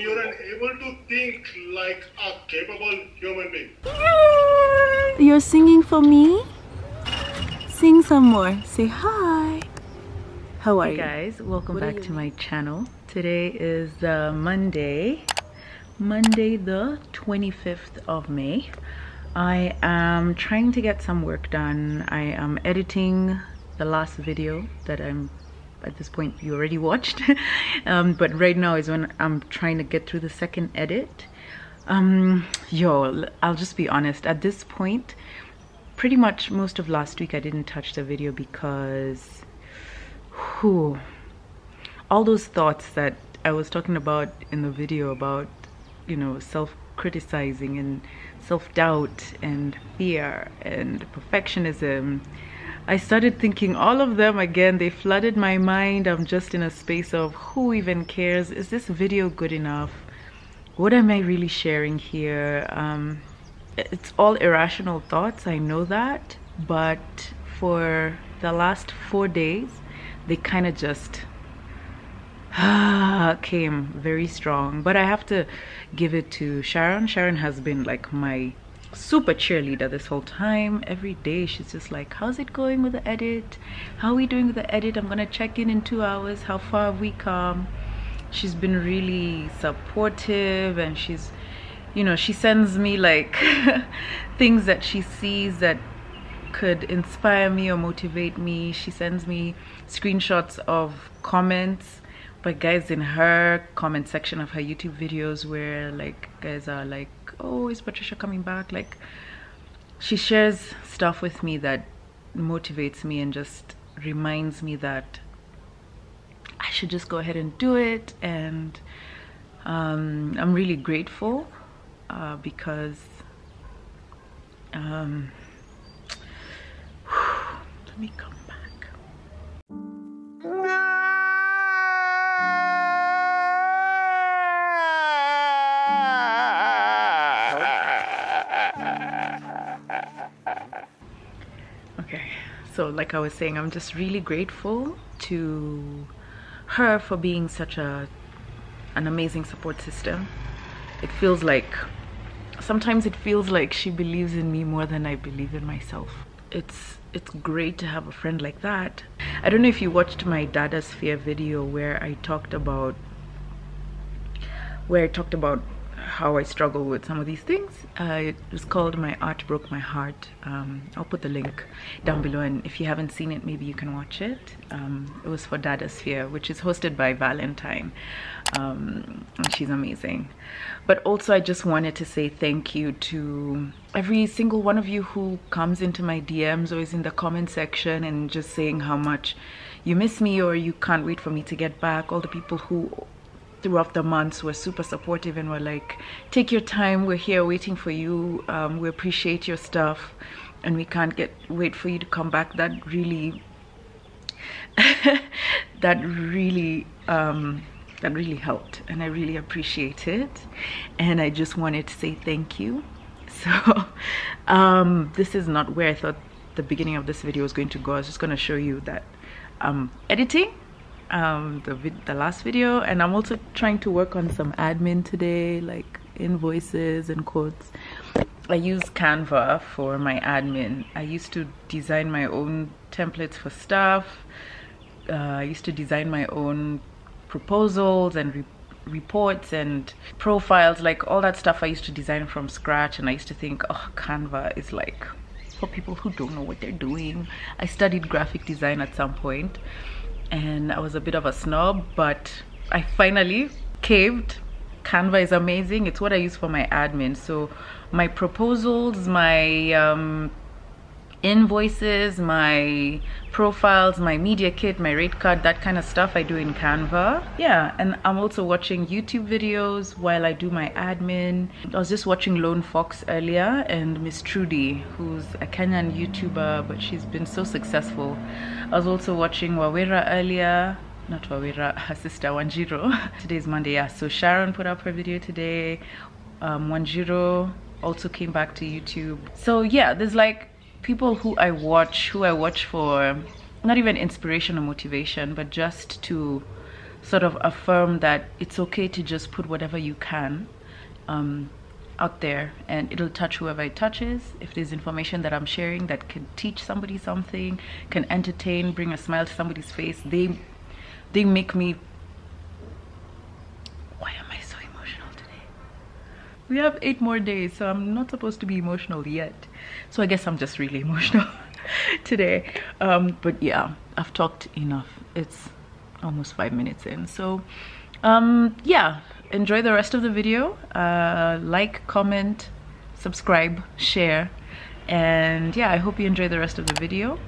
you're unable to think like a capable human being. You're singing for me? Sing some more. Say hi. How are Hey you? guys, welcome What back to my channel. Today is uh, Monday, Monday the 25th of May. I am trying to get some work done. I am editing the last video that I'm at this point you already watched. Um, but right now is when I'm trying to get through the second edit. Um yo I'll just be honest. At this point pretty much most of last week I didn't touch the video because all those thoughts that I was talking about in the video about you know self-criticizing and self-doubt and fear and perfectionism I started thinking all of them again. They flooded my mind. I'm just in a space of who even cares? Is this video good enough? What am I really sharing here? Um, it's all irrational thoughts I know that. But for the last four days they kind of just came very strong. But i have to give it to sharon. Sharon has been like my super cheerleader this whole time. Every day she's just like how's it going with the edit? How are we doing with the edit? I'm gonna check in in two hours. How far have we come? She's been really supportive and she's you know she sends me like things that she sees that could inspire me or motivate me. She sends me screenshots of comments by guys in her comment section of her youtube videos where like guys are like oh is patricia coming back? Like she shares stuff with me that motivates me and just reminds me that i should just go ahead and do it. And um, i'm really grateful uh, because um, let me come so like i was saying i'm just really grateful to her for being such a an amazing support system. It feels like sometimes it feels like she believes in me more than i believe in myself. It's it's great to have a friend like that. I don't know if you watched my Dadasphere video where i talked about where i talked about how I struggle with some of these things. Uh, it was called My Art Broke My Heart. Um, I'll put the link down below, and if you haven't seen it, maybe you can watch it. Um, it was for Dadasphere, which is hosted by Valentine. Um, she's amazing. But also, I just wanted to say thank you to every single one of you who comes into my DMs or is in the comment section and just saying how much you miss me or you can't wait for me to get back. All the people who throughout the months. Were super supportive and were like take your time. We're here waiting for you. Um, we appreciate your stuff and we can't get wait for you to come back. That really that really um, that really helped and i really appreciate it. And i just wanted to say thank you. So um, this is not where i thought the beginning of this video was going to go. I was just going to show you that um editing um the the last video and i'm also trying to work on some admin today like invoices and quotes. I use canva for my admin. I used to design my own templates for stuff uh, i used to design my own proposals and re reports and profiles like all that stuff i used to design from scratch. And i used to think oh canva is like for people who don't know what they're doing. I studied graphic design at some point and I was a bit of a snob, but I finally caved. Canva is amazing. It's what I use for my admin. So my proposals, my um, invoices, my profiles, my media kit, my rate card, that kind of stuff I do in Canva. Yeah, and I'm also watching YouTube videos while I do my admin. I was just watching Lone Fox earlier and Miss Trudy, who's a Kenyan YouTuber, but she's been so successful. I was also watching Wawera earlier. Not Wawera, her sister Wanjiro. Today's Monday, yeah. So Sharon put up her video today. Um, Wanjiro also came back to YouTube. So yeah, there's like people who I watch, who I watch for not even inspiration or motivation, but just to sort of affirm that it's okay to just put whatever you can um, out there. And it'll touch whoever it touches. If there's information that i'm sharing that can teach somebody something can entertain bring a smile to somebody's face they they make me why am i so emotional today? We have eight more days so i'm not supposed to be emotional yet so i guess i'm just really emotional today. Um but yeah i've talked enough. It's almost five minutes in. So um yeah enjoy the rest of the video. Uh, like comment subscribe share. And yeah i hope you enjoy the rest of the video.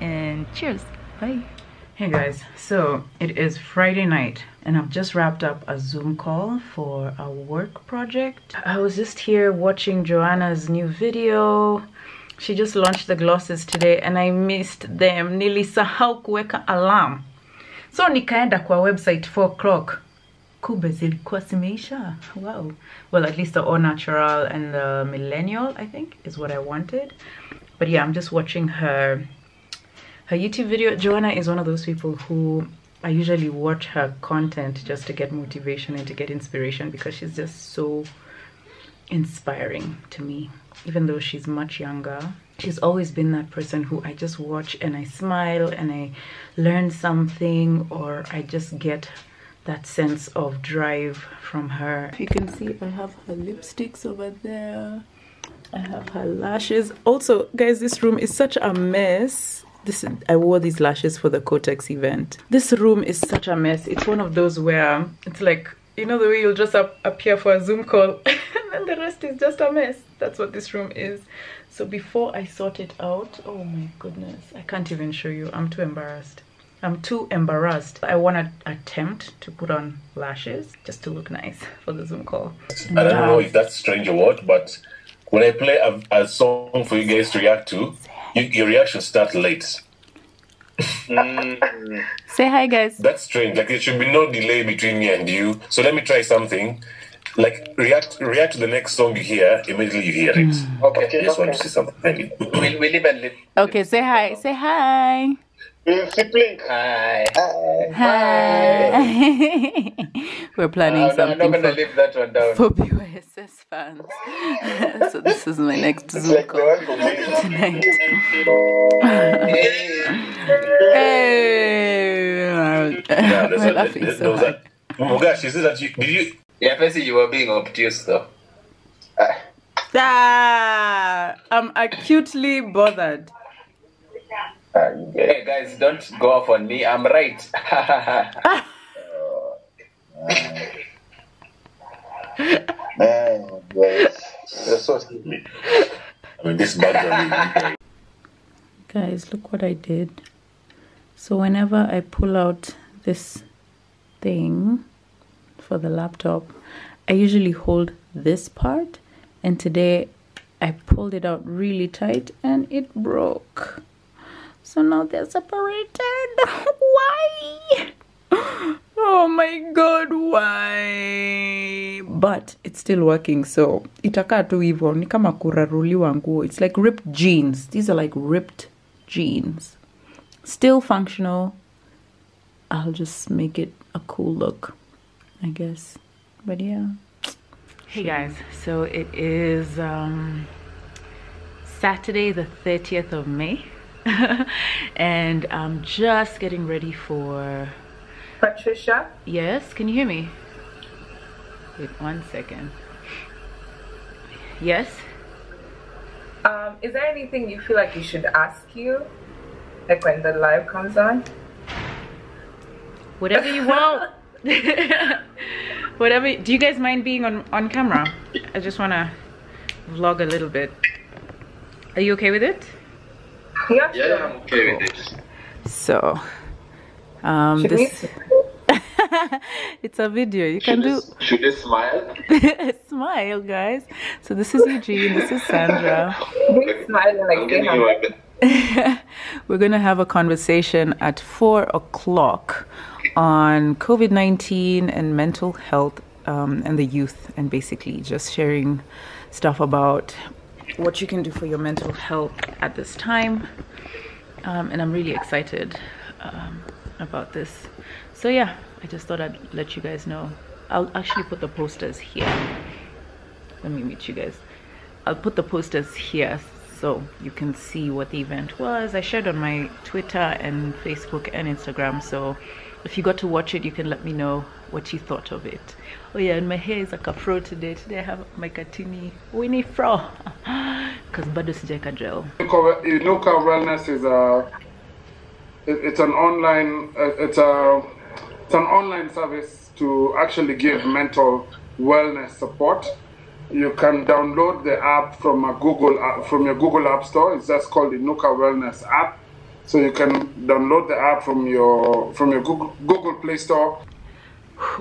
And cheers. Bye. Hey guys. So it is friday night and i've just wrapped up a zoom call for a work project. I was just here watching joanna's new video. She just launched the glosses today and i missed them. Nilisahau kuweka alarm? So nikaenda kwa website 4 o'clock. Kumbe zilikuwa zimeisha. Wow. Well at least the all natural and the millennial i think is what i wanted. But yeah i'm just watching her her youtube video. Joanna is one of those people who i usually watch her content just to get motivation and to get inspiration because she's just so inspiring to me even though she's much younger she's always been that person who i just watch and i smile and i learn something or i just get that sense of drive from her. You can see I have her lipsticks over there. I have her lashes. Also, guys, this room is such a mess. This I wore these lashes for the Kotex event. This room is such a mess. It's one of those where it's like you know the way you'll just up, appear for a Zoom call and then the rest is just a mess. That's what this room is. So before I sort it out, oh my goodness, I can't even show you. I'm too embarrassed. I'm too embarrassed. I want to attempt to put on lashes just to look nice for the Zoom call. I don't know if that's strange or what, but when I play a, a song for you guys to react to, you, your reactions start late. Mm. Say hi, guys. That's strange. Like there should be no delay between me and you. So let me try something. Like react, react to the next song you hear. Immediately you hear it. Hmm. Okay. I just want to see something. Maybe. We'll, we'll live and live. Okay, say hi. Say hi. Sibling. Hi. Hi. We're planning Uh, no, I'm not something gonna for, leave that one down. for BYSS fans. so this is my next Zoom Like call tonight. Hey. Hey. Yeah, there's We're a, laughing there's, so there's hard. oh gosh, is it that you did you Yeah, I Fancy, you were being obtuse though. Ah, I'm acutely bothered. Ah, hey guys, don't go off on me. I'm right. Oh, man, yes. You're so silly. I mean this background Guys, look what I did. So whenever I pull out this thing for the laptop, I usually hold this part and today I pulled it out really tight and it broke. So now they're separated. Why? Oh my god, why? But it's still working, so itakaa tu hivyo ni kama. It's like ripped jeans. These are like ripped jeans. Still functional. I'll just make it a cool look, I guess. But yeah. Hey guys, so it is um, Saturday, the 30th of May, and I'm just getting ready for. Patricia, Yes, can you hear me? Wait one second. Yes? um, is there anything you feel like you should ask you? Like when the live comes on? Whatever you want. Whatever. Do you guys mind being on, on camera? I just want to vlog a little bit. Are you okay with it? Yeah, yeah. I'm okay with it. So, um, Should this. it's a video. You can do Should we smile? smile, guys. So this is Eugene. This is Sandra. Be smiling like I'm say giving hi. you a We're going to have a conversation at four o'clock on COVID 19 and mental health um, and the youth, and basically just sharing stuff about what you can do for your mental health at this time. Um, and I'm really excited um, about this. So yeah, I just thought I'd let you guys know. I'll actually put the posters here. Let me meet you guys. I'll put the posters here so you can see what the event was. I shared on my Twitter and Facebook and Instagram. So if you got to watch it, you can let me know what you thought of it. Oh yeah, and my hair is like a fro today. Today I have my Katini Winnie fro because bado sijaeka gel. Inuka Inuka eh, Wellness is a it- it's an online uh, it's a it's an online service to actually give mental wellness support. You can download the app from a Google app, from your Google App Store. It's just called Inuka Wellness app. So you can download the app from your from your Google, Google Play Store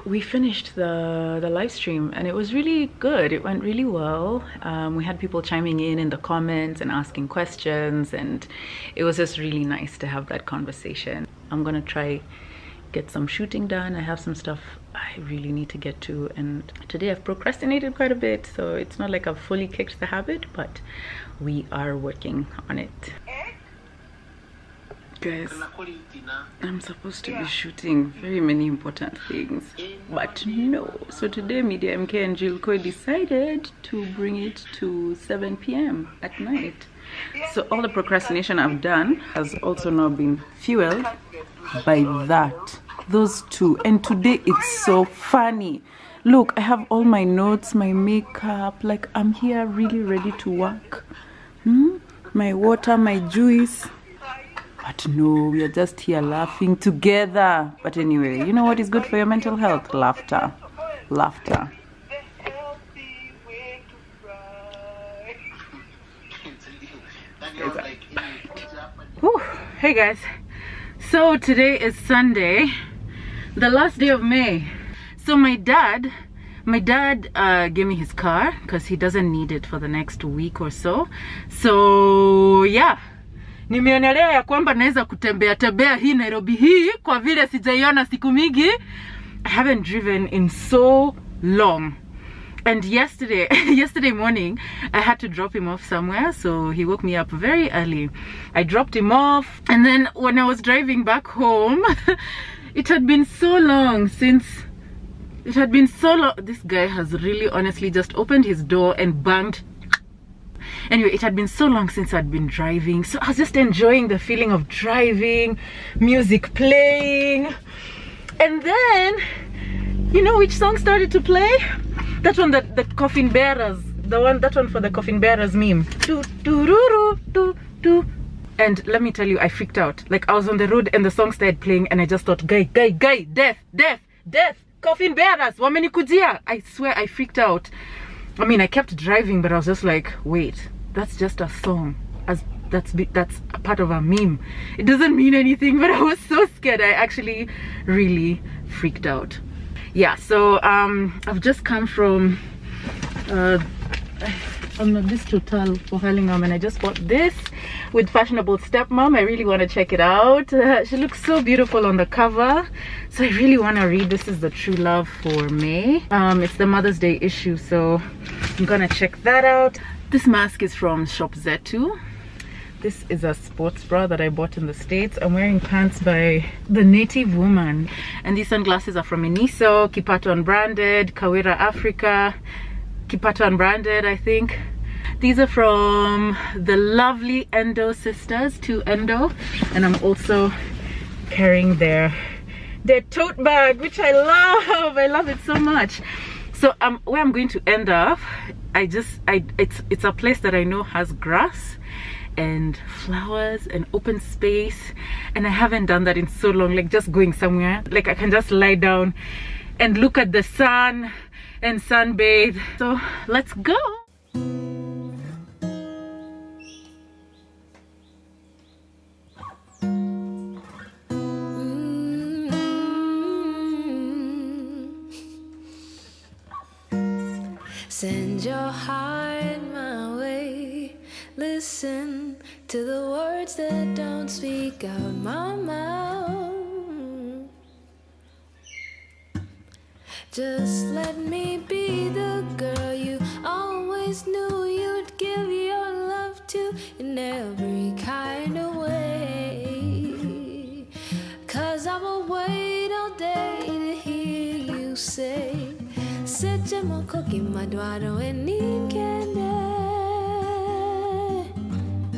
we finished the the live stream and it was really good. It went really well. Um, we had people chiming in in the comments and asking questions and it was just really nice to have that conversation. I'm gonna try get some shooting done. I have some stuff i really need to get to and today i've procrastinated quite a bit so it's not like i've fully kicked the habit but we are working on it guys. I'm supposed to be shooting very many important things but no. So today media mk and jill Coy decided to bring it to 7 p.m at night. So all the procrastination i've done has also now been fueled by that. Those two. And today it's so funny. Look i have all my notes my makeup. Like i'm here really ready to work. Hmm? my water my juice but no, we are just here laughing together. But anyway, you know what is good for your mental health? Laughter. Laughter. Whew. Hey guys. So today is Sunday, the last day of May. So my dad, my dad uh, gave me his car because he doesn't need it for the next week or so. So yeah, nimeonelea ya kwamba naweza kutembea tembea hii nairobi hii kwa vile sijaiona siku mingi. I haven't driven in so long. And yesterday yesterday morning i had to drop him off somewhere so he woke me up very early. I dropped him off and then when i was driving back home it had been so long since it had been so long this guy has really honestly just opened his door and banged anyway it had been so long since i'd been driving so i was just enjoying the feeling of driving music playing. And then you know which song started to play? That one that the coffin bearers the one that one for the coffin bearers meme. Do do do do do and let me tell you i freaked out. Like i was on the road and the song started playing and i just thought guy guy guy death death death coffin bearers wamenikujia i swear i freaked out. I mean, I kept driving, but I was just like, wait, that's just a song. As that's that's a part of a meme. It doesn't mean anything, but I was so scared. I actually really freaked out. Yeah, so um, I've just come from uh, on this total for Hurlingham and I just bought this with fashionable stepmom. I really want to check it out. Uh, she looks so beautiful on the cover. So I really want to read. This is the True Love for May. Um, it's the Mother's Day issue, so I'm gonna check that out. This mask is from Shop Zetu. This is a sports bra that I bought in the States. I'm wearing pants by The Native Woman. And these sunglasses are from Iniso, Kipato Unbranded, Kawira Africa, Kipato Unbranded, I think. These are from the lovely Endo sisters, to Endo. And I'm also carrying their their tote bag, which I love. I love it so much. So um, where I'm going to end up, I just I it's it's a place that I know has grass and flowers and open space and I haven't done that in so long like just going somewhere. Like I can just lie down and look at the sun and sunbathe. So let's go Send your heart my way. Listen to the words that don't speak out my mouth. Just let me be the girl you always knew you'd give your love to in every kind of way. Cause I will wait on seche moko gima dwaro en in kende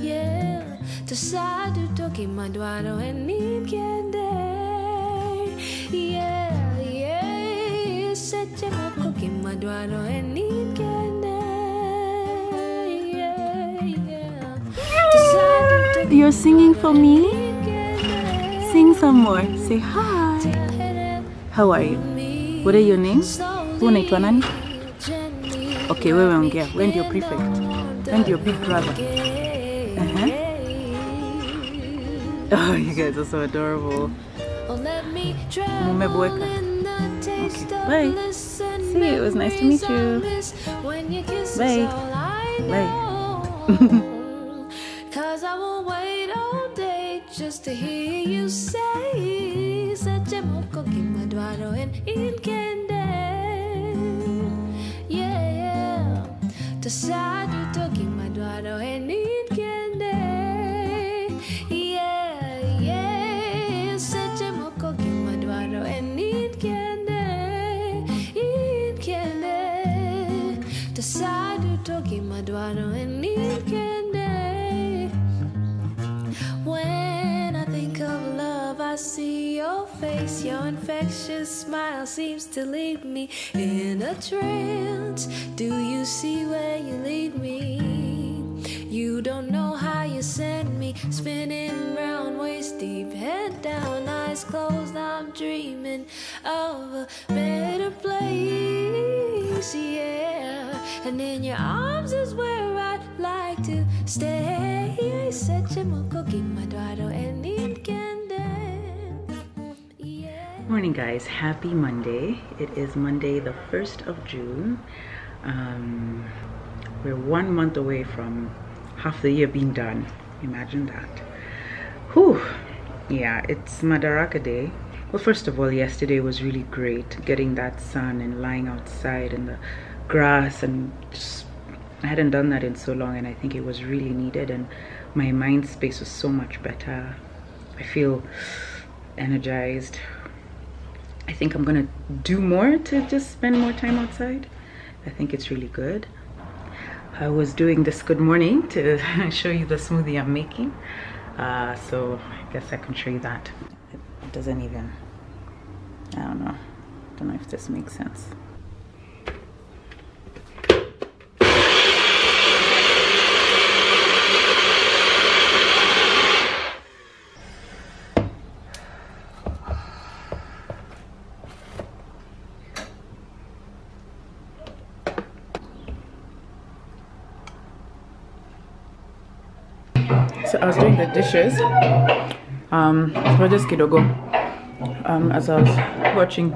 yeah to sa duto gima dwaro en in kende yeah yeah seche moko gima dwaro en in kende yeah yeah to sa duto You're singing for me? Sing some more. Say hi. How are you? What are your names? Wewe unaitwa nani? Okay, wewe ongea. Wewe ndio prefect. Wewe ndio big brother. Uh-huh. Oh, you guys are so adorable. Mumeboeka. Okay, bye. See. It was nice to meet you. Bye. Bye. Cause I will wait all day just to hear you say Sache moko kimadwaro To sa duto my in kende Your infectious smile seems to leave me in a trance. Do you see where you lead me? You don't know how you send me spinning round, waist deep, head down, eyes closed. I'm dreaming of a better place, yeah. And in your arms is where I'd like to stay. En in kende. Yeah. Morning, guys. Happy Monday. It is Monday, the 1st of June. Um, we're one month away from half the year being done. Imagine that. Whew. Yeah, it's Madaraka Day. Well, first of all, yesterday was really great. Getting that sun and lying outside in the grass and just I hadn't done that in so long and I think it was really needed and my mind space was so much better. I feel energized. I think I'm gonna do more to just spend more time outside. I think it's really good. I was doing this good morning to show you the smoothie I'm making. Uh, so I guess I can show you that. It doesn't even, I don't know. don't know if this makes sense. Dishes. Um, just kidogo. Um, as I was watching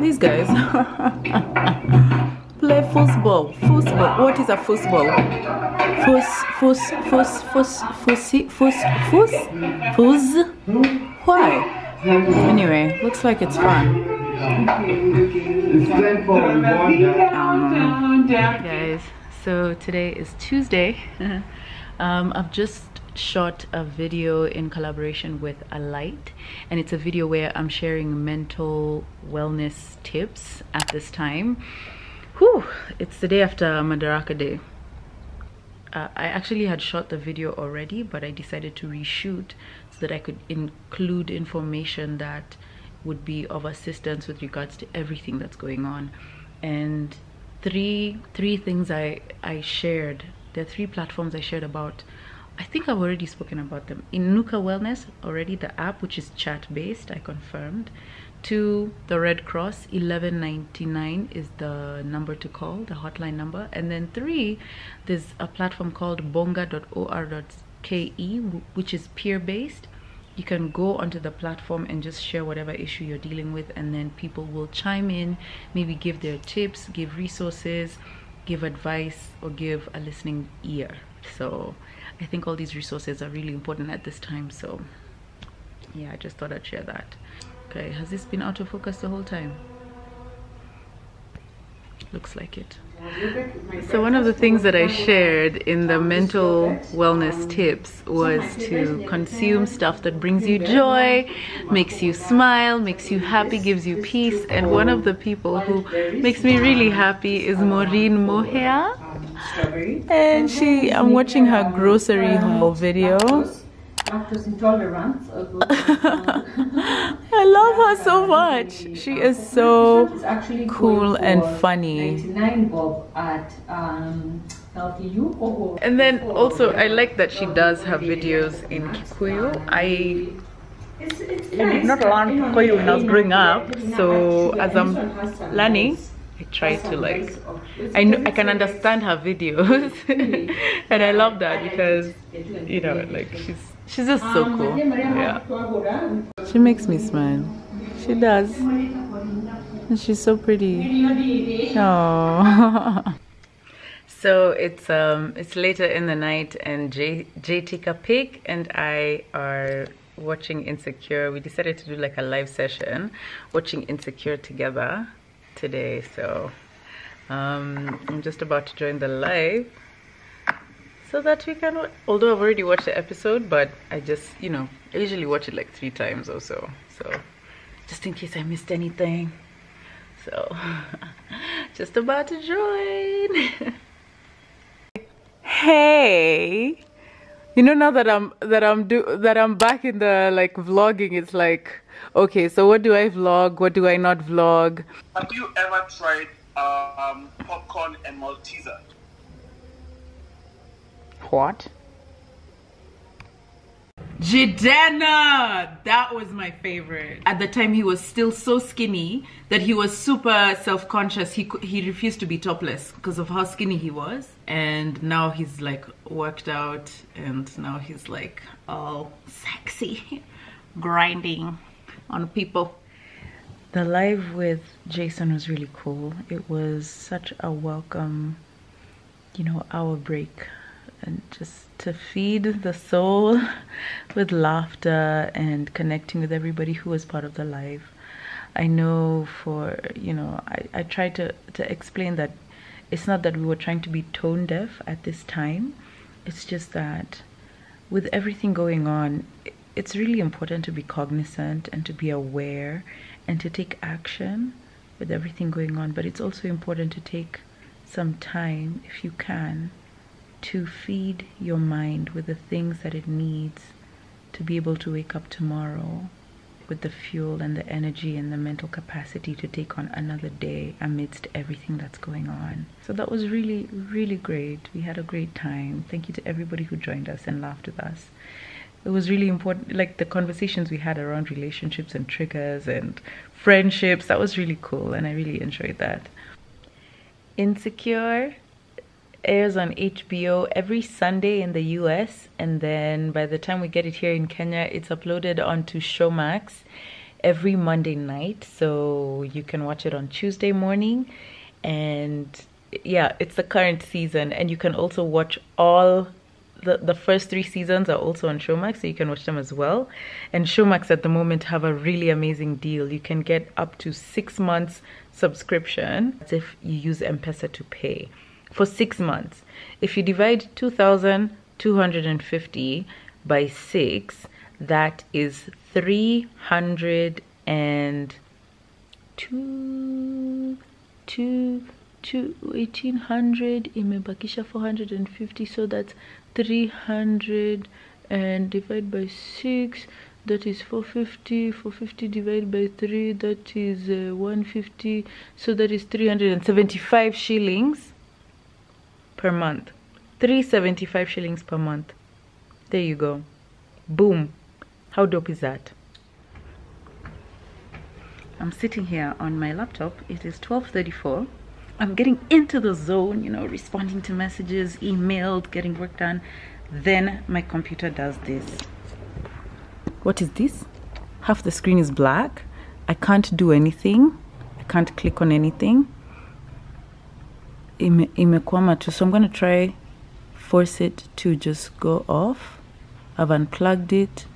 these guys play football. Football. What is a football? Fus, fus, fus, fus, fussy, fus, fus, fuzz. Why? Anyway, looks like it's fun. Um, guys, so today is Tuesday. um, I've just shot a video in collaboration with Alight, and it's a video where I'm sharing mental wellness tips at this time. Whew, it's the day after Madaraka Day. Uh, I actually had shot the video already, but I decided to reshoot so that I could include information that would be of assistance with regards to everything that's going on. And three three things I I shared. There are three platforms I shared about. I think I've already spoken about them. Inuka Wellness, already the app, which is chat based, I confirmed. Two, the Red Cross, 1199 is the number to call, the hotline number. And then three, there's a platform called bonga.or.ke, which is peer based. You can go onto the platform and just share whatever issue you're dealing with, and then people will chime in, maybe give their tips, give resources, give advice, or give a listening ear. So I think all these resources are really important at this time. So yeah, I just thought I'd share that. Okay, has this been out of focus the whole time? looks like it so one of the things that i shared in the mental wellness tips was to consume stuff that brings you joy makes you smile makes you happy gives you peace. And one of the people who makes me really happy is maureen moher and she i'm watching her grocery haul video lactose intolerance. I love her so much. She is so cool and funny. At, um, and then also, I like that she does have videos in Kikuyu. I I did not learn Kikuyu when I was growing up, so as I'm learning, I try to like I know I can understand her videos. And I love that because you know like she's she's just so cool. Yeah. She makes me smile. She does. And she's so pretty. Oh so it's um it's later in the night and J Tika Pig and I are watching Insecure. We decided to do like a live session watching Insecure together today. So um, I'm just about to join the live so that we can although I've already watched the episode but I just you know I usually watch it like three times or so. So just in case I missed anything. So just about to join. Hey! You know now that i'm that i'm do that i'm back in the like vlogging it's like okay so what do i vlog? What do i not vlog? Have you ever tried um, popcorn and malteser what Jidenna! That was my favorite. At the time, he was still so skinny that he was super self-conscious. He he refused to be topless because of how skinny he was. And now he's like worked out, and now he's like all sexy, grinding on people. The live with Jason was really cool. It was such a welcome, you know, hour break and just to feed the soul with laughter and connecting with everybody who was part of the live. I know for, you know, I, I tried to, to explain that it's not that we were trying to be tone deaf at this time. It's just that with everything going on, it's really important to be cognizant and to be aware and to take action with everything going on. But it's also important to take some time, if you can, to feed your mind with the things that it needs to be able to wake up tomorrow with the fuel and the energy and the mental capacity to take on another day amidst everything that's going on. So that was really, really great. We had a great time. Thank you to everybody who joined us and laughed with us. It was really important, like the conversations we had around relationships and triggers and friendships. That was really cool, and I really enjoyed that. Insecure airs on HBO every Sunday in the US, and then by the time we get it here in Kenya, it's uploaded onto Showmax every Monday night. So you can watch it on Tuesday morning, and yeah, it's the current season, and you can also watch all. The, the first three seasons are also on Showmax, so you can watch them as well. And Showmax at the moment have a really amazing deal. You can get up to six months subscription if you use M-Pesa to pay for six months. If you divide 2,250 by six, that is 300 and two, two, two, 1800 imebakisha 450 so that's 300 and divide by 6 that is 450 450 divided by 3 that is uh, 150 so that is 375 shillings per month. 375 shillings per month. There you go. Boom. How dope is that? I'm sitting here on my laptop. It is 12:34 i'm getting into the zone you know responding to messages emailed getting work done. Then my computer does this. What is this? Half the screen is black. I can't do anything. I can't click on anything ime, imekwama too so i'm going to try force it to just go off. I've unplugged it.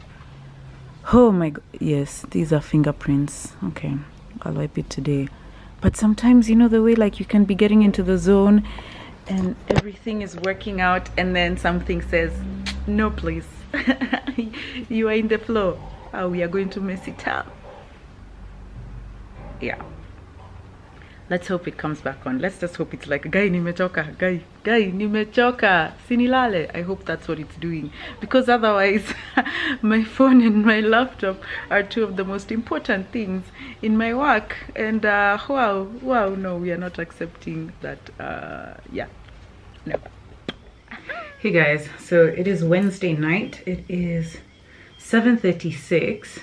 Oh my god yes these are fingerprints. Okay i'll wipe it today. But sometimes you know the way like you can be getting into the zone and everything is working out and then something says no please. You are in the flow. Oh, we are going to mess it up. Yeah let's hope it comes back on. Let's just hope it's like guy nimechoka guy guy nimechoka sinilale. I hope that's what it's doing. Because otherwise my phone and my laptop are two of the most important things in my work. And uh wow wow no we are not accepting that uh yeah. No hey guys. So it is wednesday night. It is 7:36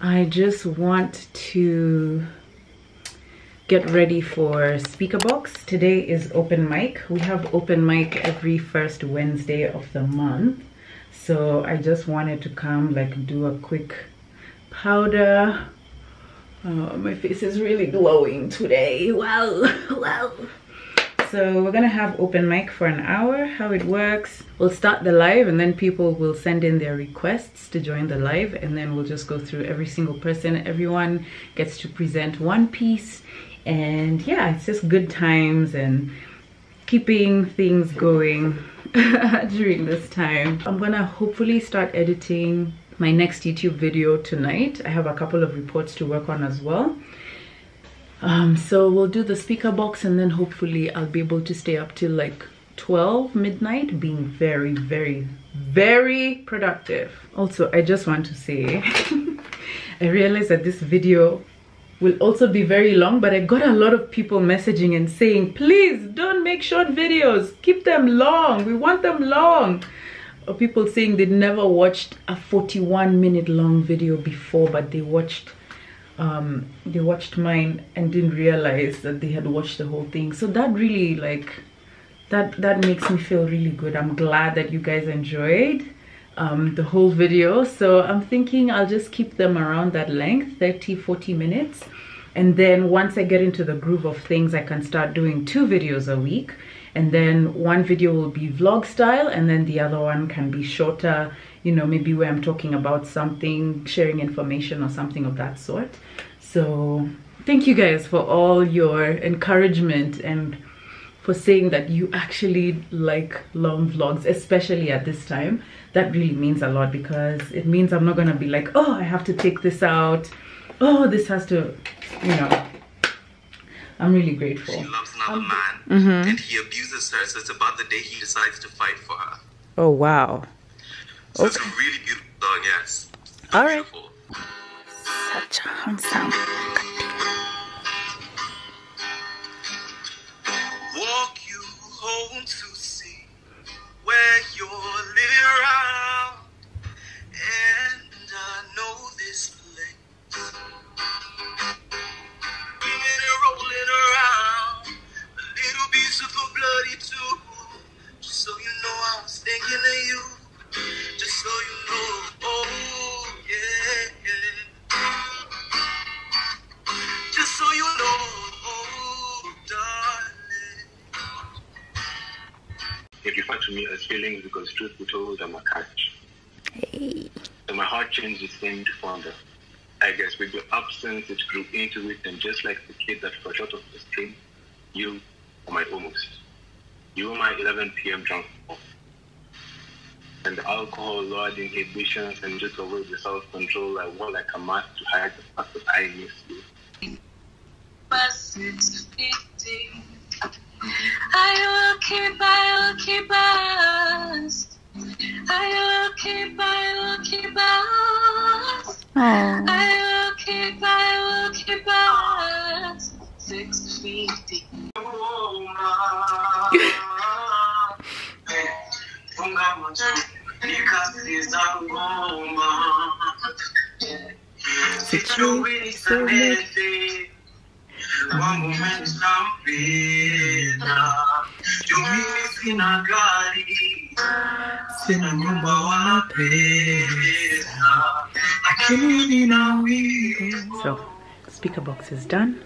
i just want to get ready for speaker box. Today is open mic. We have open mic every first wednesday of the month. So i just wanted to come like do a quick powder. Oh, my face is really glowing today. Wow wow so we're gonna have open mic for an hour. How it works we'll start the live and then people will send in their requests to join the live and then we'll just go through every single person. Everyone gets to present one piece and yeah it's just good times and keeping things going during this time. I'm gonna hopefully start editing my next youtube video tonight. I have a couple of reports to work on as well. Um, so we'll do the speaker box and then hopefully i'll be able to stay up till like 12 midnight being very very very productive. Also i just want to say i realized that this video will also be very long but i got a lot of people messaging and saying please don't make short videos. Keep them long. We want them long. Or people saying they'd never watched a 41 minute long video before but they watched um, they watched mine and didn't realize that they had watched the whole thing. So that really like that that makes me feel really good. I'm glad that you guys enjoyed um, the whole video. So i'm thinking i'll just keep them around that length 30 40 minutes. And then once i get into the groove of things i can start doing two videos a week. And then one video will be vlog style and then the other one can be shorter you know maybe where i'm talking about something sharing information or something of that sort. So thank you guys for all your encouragement and for saying that you actually like long vlogs especially at this time that really means a lot because it means i'm not gonna be like oh i have to take this out oh this has to you know i'm really grateful She loves another man Mhm. and he abuses her, so it's about the day he decides to fight for her. oh wow So it's a really beautiful song, yes. all right Beautiful. such a handsome Walk you home to see where you're living around. And I know feelings because truth be told, I'm a catch. So my heart changed its name to fonder. I guess with your absence, it grew into it, and just like the kid that fell short of the stream, you are my almost. You were my 11 p.m. drunk. And the alcohol lured inhibitions and just away the self-control I wore like a mask to hide the fact that I miss you. I will keep, I will keep us. I will keep, I will keep us. I will keep, I will keep us. Six feet deep. So, speaker box is done.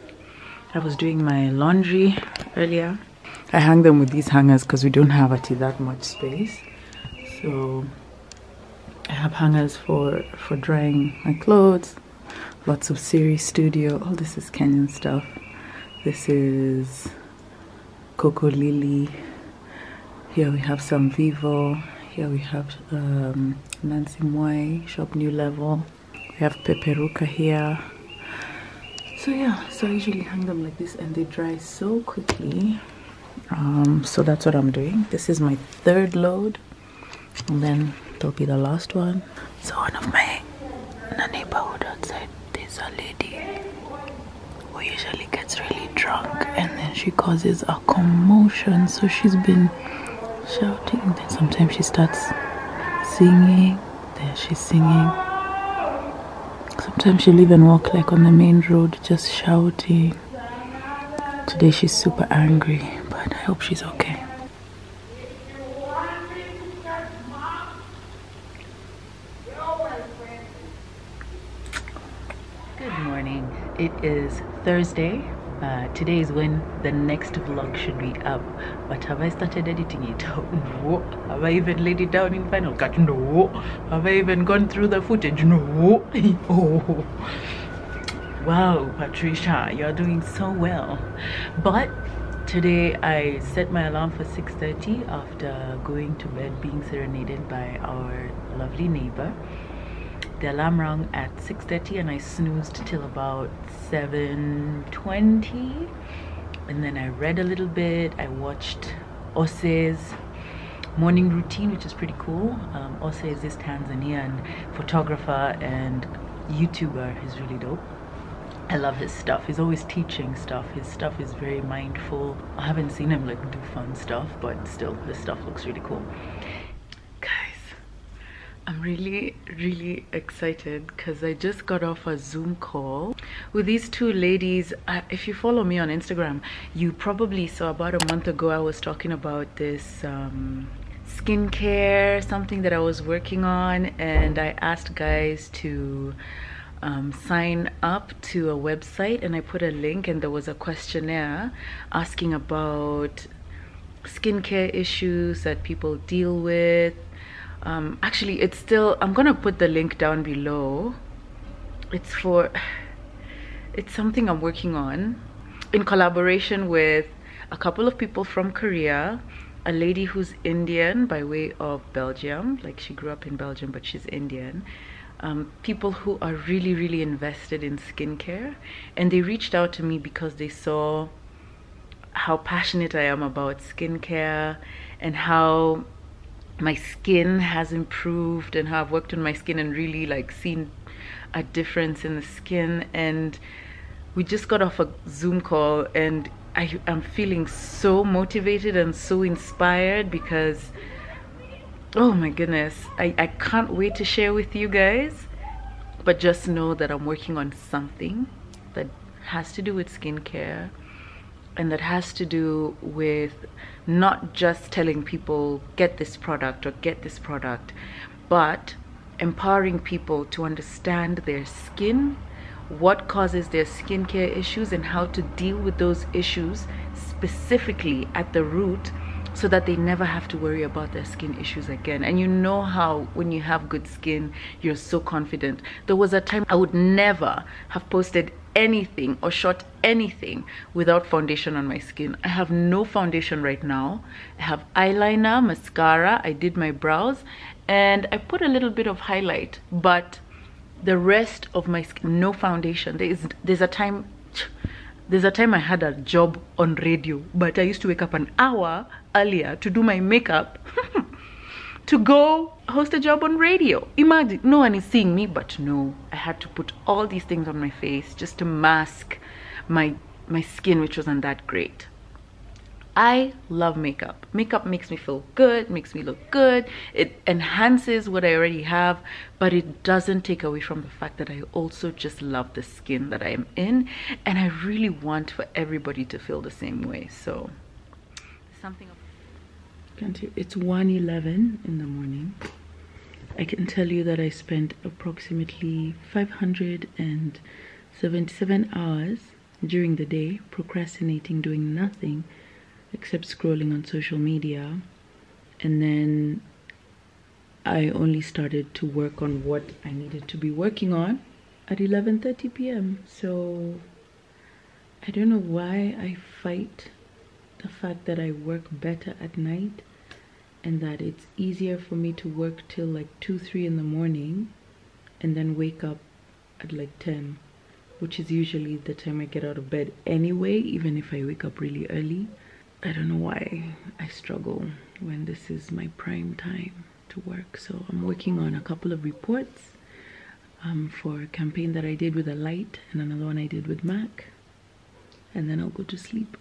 I was doing my laundry earlier. I hang them with these hangers because we don't have actually that much space. So I have hangers for for drying my clothes. Lots of Siri Studio. All this is Kenyan stuff. This is Coco Lily. Here we have some Vivo. Here we have um, Nancy Moy, Shop New Level. We have Peperuka here. So yeah, so I usually hang them like this and they dry so quickly. Um, so that's what I'm doing. This is my third load and then there'll be the last one. So one of my in the neighborhood outside, there's a lady who usually gets really drunk and then she causes a commotion. So she's been shouting. Then sometimes she starts singing. Then she's singing. Sometimes she'll even walk like on the main road just shouting. Today she's super angry, but I hope she's okay. Good morning. It is Thursday. Uh, today is when the next vlog should be up. But have I started editing it? No. Have I even laid it down in Final Cut? No. Have I even gone through the footage? No. oh. Wow, Patricia, you're doing so well. But today I set my alarm for 6.30 after going to bed being serenaded by our lovely neighbor the alarm rang at 6.30 and I snoozed till about 7.20 and then I read a little bit I watched Osse's morning routine which is pretty cool um, Ose is this Tanzanian photographer and YouTuber he's really dope I love his stuff. He's always teaching stuff. His stuff is very mindful. I haven't seen him like do fun stuff, but still, his stuff looks really cool. I'm really, really excited because I just got off a Zoom call with these two ladies. Uh, if you follow me on Instagram, you probably saw about a month ago I was talking about this um, skincare, something that I was working on, and I asked guys to um, sign up to a website and I put a link and there was a questionnaire asking about skincare issues that people deal with um, actually it's still i'm gonna put the link down below. It's for it's something i'm working on in collaboration with a couple of people from korea. A lady who's indian by way of belgium. Like she grew up in belgium but she's indian. Um, people who are really really invested in skincare. And they reached out to me because they saw how passionate i am about skincare and how my skin has improved and how I've worked on my skin and really like seen a difference in the skin. And we just got off a Zoom call and I am feeling so motivated and so inspired because oh my goodness I, I can't wait to share with you guys. But just know that I'm working on something that has to do with skincare and that has to do with not just telling people get this product or get this product but empowering people to understand their skin what causes their skincare issues and how to deal with those issues specifically at the root so that they never have to worry about their skin issues again. And you know how when you have good skin, you're so confident. There was a time I would never have posted anything or shot anything without foundation on my skin. I have no foundation right now. I have eyeliner, mascara, I did my brows, and I put a little bit of highlight, but the rest of my skin, no foundation. There is, there's a time, there's a time I had a job on radio, but I used to wake up an hour earlier to do my makeup to go host a job on radio. Imagine, no one is seeing me, but no, I had to put all these things on my face just to mask my my skin, which wasn't that great. I love makeup. Makeup makes me feel good, makes me look good. It enhances what I already have, but it doesn't take away from the fact that I also just love the skin that I am in. And I really want for everybody to feel the same way. So, something it's 1.11 in the morning i can tell you that i spent approximately 577 hours during the day procrastinating doing nothing except scrolling on social media and then i only started to work on what i needed to be working on at 11:30 p.m. so I don't know why I fight the fact that I work better at night and that it's easier for me to work till like 2 3 in the morning and then wake up at like 10 which is usually the time I get out of bed anyway even if I wake up really early. I don't know why I struggle when this is my prime time to work. So I'm working on a couple of reports um, for a campaign that I did with a light and another one I did with Mac and then I'll go to sleep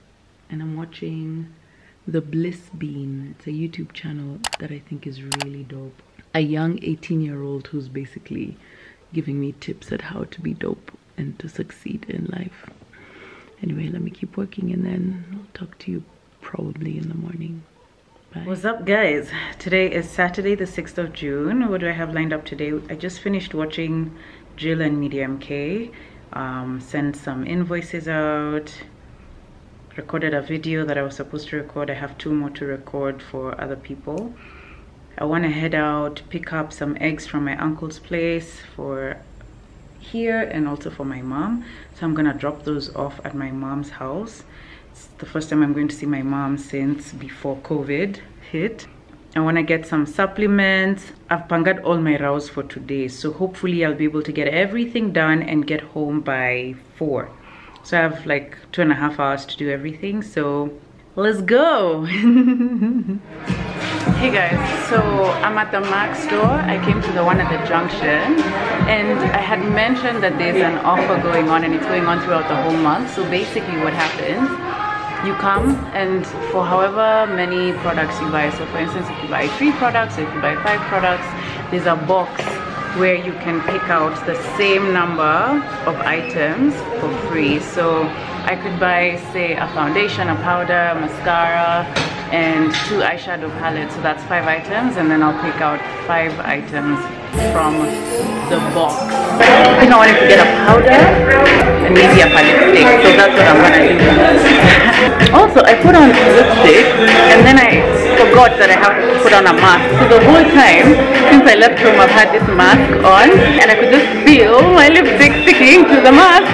and I'm watching the Bliss Bean. It's a YouTube channel that I think is really dope. A young 18 year old who's basically giving me tips at how to be dope and to succeed in life. Anyway, let me keep working and then I'll talk to you probably in the morning. Bye. What's up, guys? Today is Saturday, the 6th of June. What do I have lined up today? I just finished watching Jill and Media MK um, send some invoices out recorded a video that I was supposed to record. I have two more to record for other people. I want to head out, pick up some eggs from my uncle's place for here and also for my mom. So I'm going to drop those off at my mom's house. It's the first time I'm going to see my mom since before COVID hit. I want to get some supplements. I've pangaed all my rows for today. So hopefully I'll be able to get everything done and get home by 4 so i have like two and a half hours to do everything so let's go. Hey guys. So i'm at the mac store. I came to the one at the junction and i had mentioned that there's an offer going on and it's going on throughout the whole month. So basically what happens you come and for however many products you buy so for instance if you buy three products or if you buy five products there's a box where you can pick out the same number of items for free. So I could buy say a foundation a powder mascara and two eyeshadow palettes. So that's five items and then I'll pick out five items from the box. I think I wanted to get a powder and maybe a palette stick. So that's what I'm gonna do. Also I put on lipstick and then I forgot that I have to put on a mask. So the whole time since I left home, I've had this mask on and I could just feel my lipstick sticking to the mask.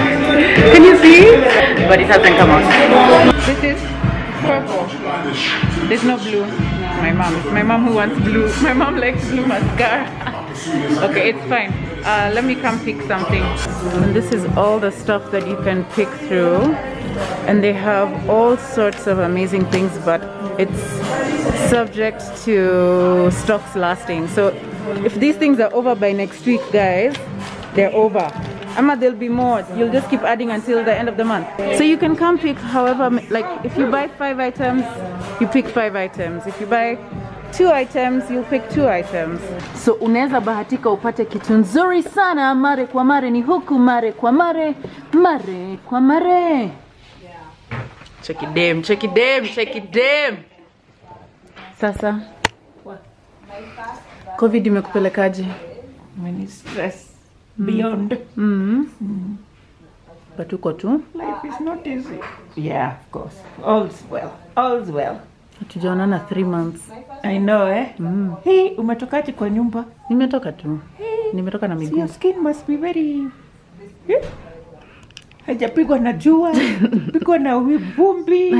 Can you see? But it hasn't come out. This is purple. There's no blue. My mom. My mom who wants blue. My mom likes blue mascara. okay, it's fine. Uh, let me come pick something. And this is all the stuff that you can pick through. And they have all sorts of amazing things, but it's subject to stocks lasting. So if these things are over by next week, guys, they're over. Amma, there'll be more. You'll just keep adding until the end of the month. So you can come pick however, like if you buy five items, you pick five items. If you buy two items, you pick two items. So unaweza bahatika upate kitu nzuri sana mare kwa mare ni huku mare kwa mare mare kwa mare. Check it dem, check it dem, check it dem. Sasa COVID imekupelekaje? Many stress beyond. Mm. Mm. But uko tu? Life is not easy. Yeah, of course. All's well. All's well. Hatujaonana 3 months. I know eh. Mm. Hey, umetokaje kwa nyumba? Nimetoka tu. Nimetoka na miguu. your skin must be very yeah? Haijapigwa na jua, pigwa na vumbi.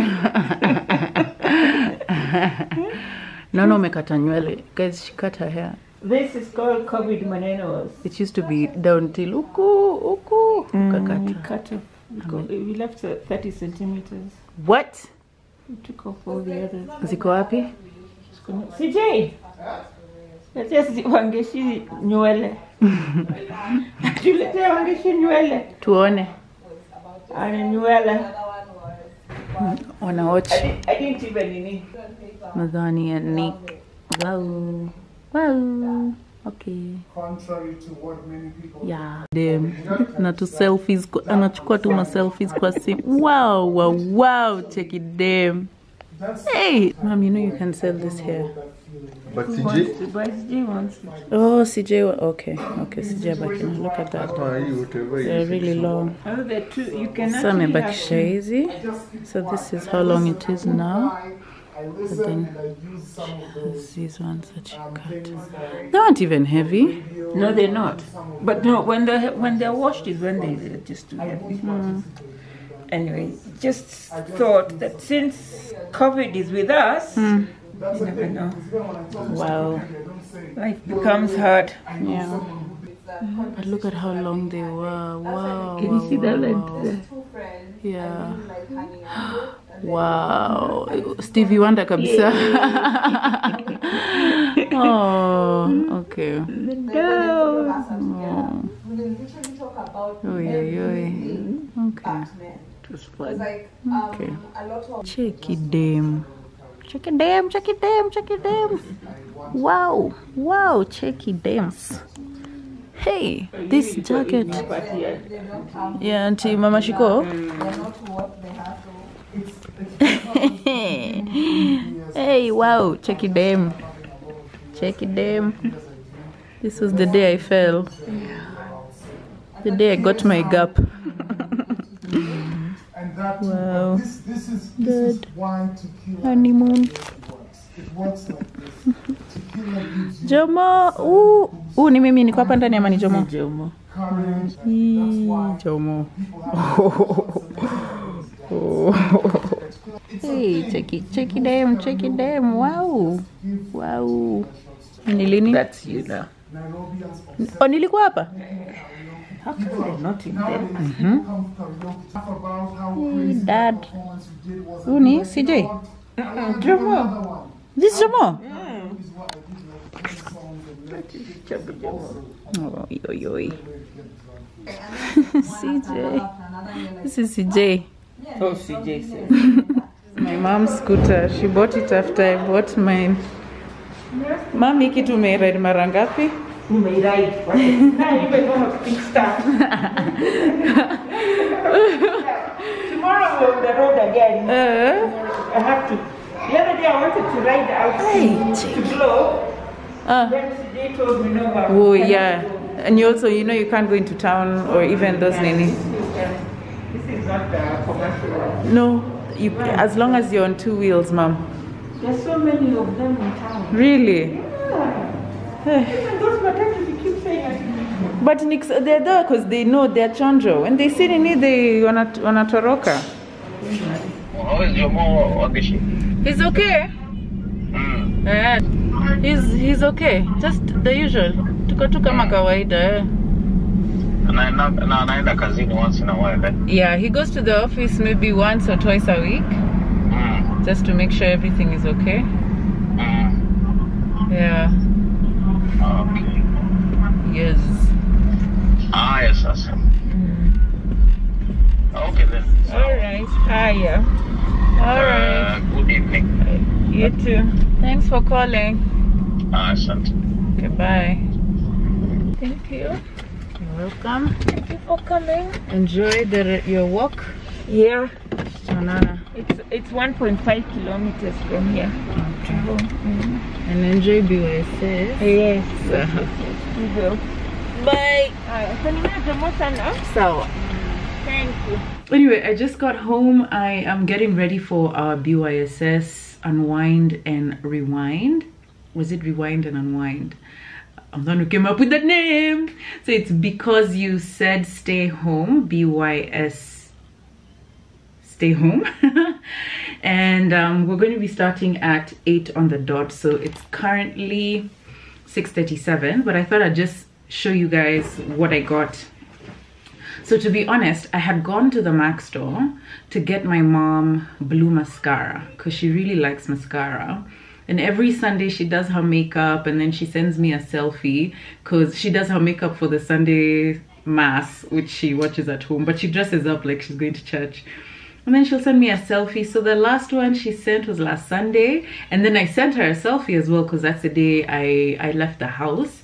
Naona umekata nywele. Guys, she cut her hair. This is called COVID manenos. It used to be down till huku huku. Mm, we cut off. We, left uh, 30 centimeters. What? We took off all the others. Ziko wapi? CJ. Letea sisi wangeshi nywele. Tuletea wangeshi nywele. Tuone. Ana nywele. Wana watch. I didn't, I didn't even nini. Nadhani and Nick. Wow. Wow. Okay. Contrary to what many people Yeah. Dem. Na tu selfies kwa- anachukua tu ma selfies kwa simu. Wow, wow, wow. Check it dem. Hey, mom, you know you can sell this hair. But Who CJ, wants to buy CJ wants it. Oh, CJ. Okay, okay, CJ Bakina. Look at that. Hii whatever They're really long. Oh, the two, you can Sasa actually amebakisha have hizi. Eh? So this is how long it is now. But then there's these ones that you cut. They aren't even heavy. No, they're not. But no, when they when they're washed is when they they're just too heavy. anyway, just thought that since COVID is with us, Hmm. you never know. Wow. Life becomes hard. Yeah. Mm-hmm. But look at how long they were. Wow. Can you see wow, that wow. length uh, Yeah. Wow. Stevie Wonder kabisa. oh, mm-hmm. okay. Go. Oh. Oy, oy, oy. Okay. It was fun. Okay. Check it, damn. Check it, damn. Check it, damn. Check it, damn. Wow. Wow. Check it, dams. Hey, this jacket. Yeah, Auntie Mama Shiko. hey, wow. Check it, damn. Check it, damn. This was the day I fell. The day I got my gap. Wow. this this is this is why tequila Honeymoon. Jomo, huu huu ni mimi niko hapa ndani ama ni Jomo? Jomo. Hii, Jomo. Hey, check it dem. check it them. Wow. Wow. Ni lini? That's you now. Oh, nilikuwa hapa? How come they're not in there? Hey, crazy dad. Huu ni CJ? Jomo. This is Jomo? Oh, yo, yo. CJ. This is CJ. Oh, CJ. My mom's scooter. She bought it after I bought mine. Mami, hiki tumeiride mara ngapi? Umeiride. Now you may want to fix stuff. Tomorrow we're on the road again. Uh, I have to. The other day I wanted to ride out Hey, to blow. uh. Then CJ told me no. Oh, yeah. go. And you also, you know, you can't go into town or even those nini. This is not the commercial one. No, you, as long as you're on two wheels, mom. There's so many of them in town. Really? Yeah. Even those matatus you keep saying I But Nix, they're there because they know they're chonjo. When they see nini, they wanna, wanatoroka. How is your mom Wagishi? He's okay. Eh, he's, he's okay. Just the usual. Tuko tu kama kawaida. eh. Anaenda na anaenda kazini once in a while. Eh? Yeah, he goes to the office maybe once or twice a week just to make sure everything is okay. Yeah. Okay. Yes. Ah, yes, yes. Okay then. All right. Hiya. All right. Uh, good evening. You too. Thanks for calling. Ah, asante. Okay, bye. Thank you. You're welcome. Thank you for coming. Enjoy the, your walk. Yeah. Sonana. It's it's 1.5 kilometers from here. Mhm. And enjoy BYSS. Yes. So, yes, yes, we will. bye. Haya, salimia Jomo sana. Sawa. Thank you. Anyway, I just got home. I am getting ready for our BYSS unwind and rewind. Was it rewind and unwind? I'm the one who came up with that name. So it's because you said stay home, BYS stay home. and um, we're going to be starting at 8 on the dot. So it's currently 6.37, but I thought I'd just show you guys what I got so to be honest, I had gone to the MAC store to get my mom blue mascara because she really likes mascara. And every Sunday she does her makeup and then she sends me a selfie because she does her makeup for the Sunday mass, which she watches at home, but she dresses up like she's going to church. And then she'll send me a selfie. So the last one she sent was last Sunday. And then I sent her a selfie as well because that's the day I, I left the house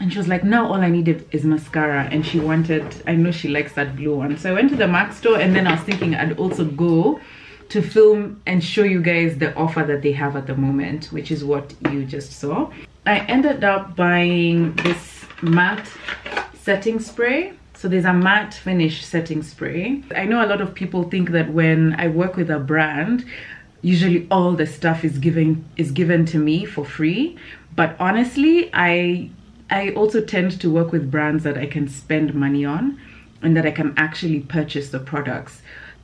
and she was like now all i needed is mascara. And she wanted i know she likes that blue one. So i went to the mac store and then i was thinking i'd also go to film and show you guys the offer that they have at the moment which is what you just saw. I ended up buying this matte setting spray. So there's a matte finish setting spray. I know a lot of people think that when i work with a brand usually all the stuff is given is given to me for free. But honestly i I also tend to work with brands that I can spend money on and that I can actually purchase the products.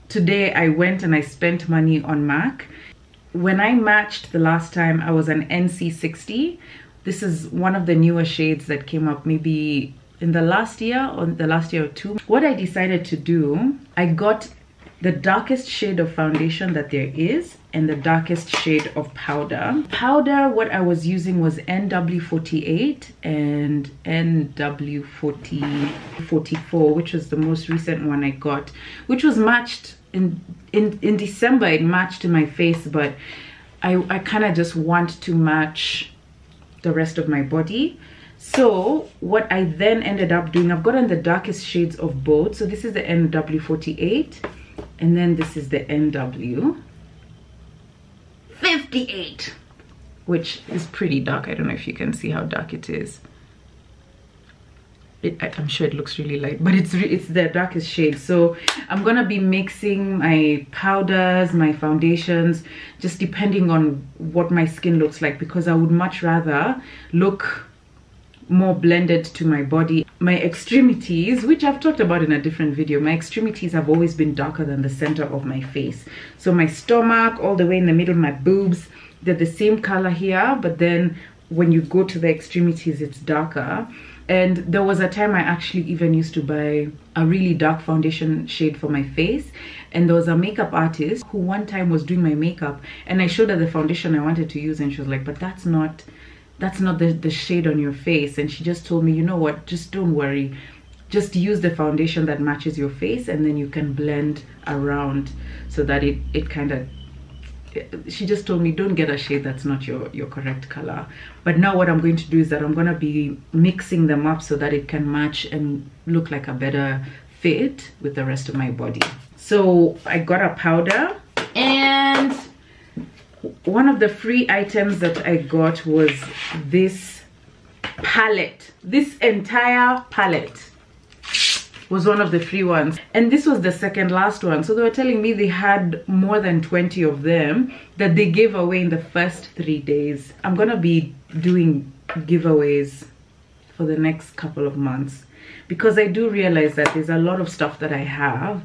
today I went and I spent money on MAC. When I matched the last time, I was an NC60. This is one of the newer shades that came up maybe in the last year or the last year or two. What I decided to do, I got the darkest shade of foundation that there is and the darkest shade of powder. Powder, what I was using was NW48 and NW4044, which was the most recent one I got, which was matched in in in December. It matched in my face, but I I kind of just want to match the rest of my body. So what I then ended up doing, I've gotten the darkest shades of both. So this is the NW48 and then this is the NW 58 which is pretty dark. I don't know if you can see how dark it is. It, I, am sure it looks really light, but it's it's the darkest shade. So I'm gonna be mixing my powders, my foundations, just depending on what my skin looks like because I would much rather look more blended to my body. My extremities, which I've talked about in a different video, my extremities have always been darker than the center of my face. So my stomach, all the way in the middle, my boobs, they're the same color here, but then when you go to the extremities, it's darker. And there was a time I actually even used to buy a really dark foundation shade for my face. And there was a makeup artist who one time was doing my makeup and I showed her the foundation I wanted to use and she was like, but that's not that's not the, the shade on your face. And she just told me you know what? Just don't worry. Just use the foundation that matches your face and then you can blend around so that it it kind of she just told me don't get a shade that's not your your correct color. But now what i'm going to do is that i'm going to be mixing them up so that it can match and look like a better fit with the rest of my body. So i got a powder and one of the free items that I got was this palette. This entire palette was one of the free ones. And this was the second last one. So they were telling me they had more than 20 of them that they gave away in the first three days. I'm gonna be doing giveaways for the next couple of months because I do realize that there's a lot of stuff that I have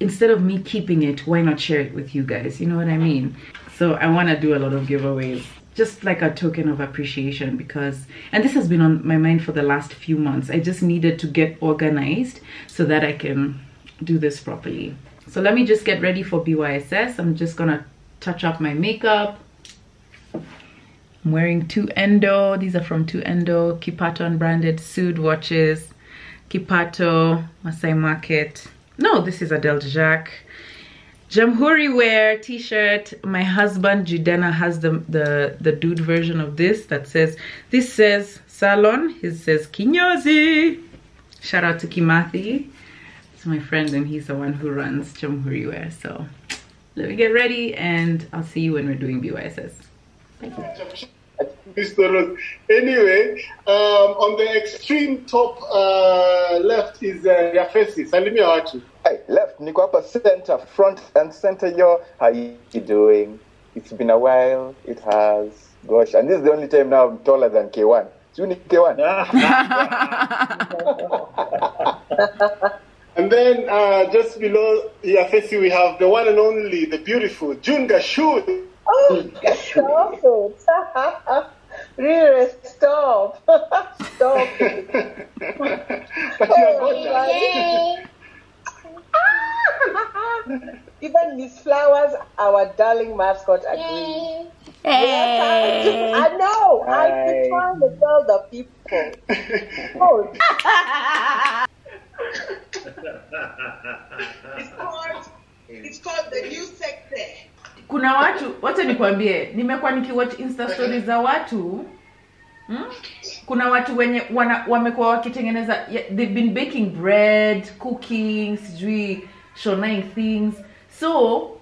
instead of me keeping it why not share it with you guys you know what i mean so i want to do a lot of giveaways just like a token of appreciation because and this has been on my mind for the last few months. I just needed to get organized so that i can do this properly. So let me just get ready for byss i'm just gonna touch up my makeup. I'm wearing two endo. These are from two endo. Kipato unbranded sued watches. Kipato masai market. No this is Adele Dejak Jamhuri wear t-shirt. My husband Judena has the, the the dude version of this that says this says salon his says kinyozi. Shout out to Kimathi. It's my friend and he's the one who runs Jamhuri wear. So let me get ready and I'll see you when we're doing BYSS thank you. Anyway, um, on the extreme top uh, left is uh, Yafesi. Salimia watu. Hey, left, niko hapa center, front and center, yo. How you doing? It's been a while. It has. Gosh, and this is the only time now I'm taller than K1. You need K1. And then uh, just below Yafesi, we have the one and only, the beautiful June Gachui. Oh, stop it. really, stop. stop but you are gorgeous. Even Miss Flowers, our darling mascot, agrees. Hey. Hey. I know. Hi. I've been trying to tell the people. Oh. it's called it's called the new sector. kuna watu wacha nikwambie nimekuwa nikiwatch insta stories za watu hmm? kuna watu wenye wana, wamekuwa wakitengeneza yeah, they've been baking bread cooking sijui shonaing things. So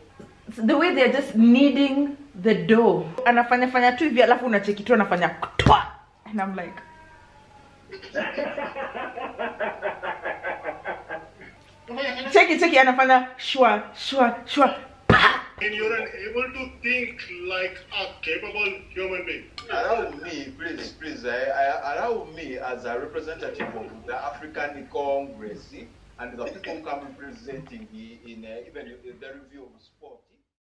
the way they're just kneading the dough. Anafanya fanya tu hivi alafu unacheki tu anafanya twa and i'm like cheki cheki anafanya shwa shwa shwa. And you're unable to think like a capable human being. Allow me, please, please, I, I, allow me as a representative of the African Congress and the people come representing the in uh, even in the review of sport.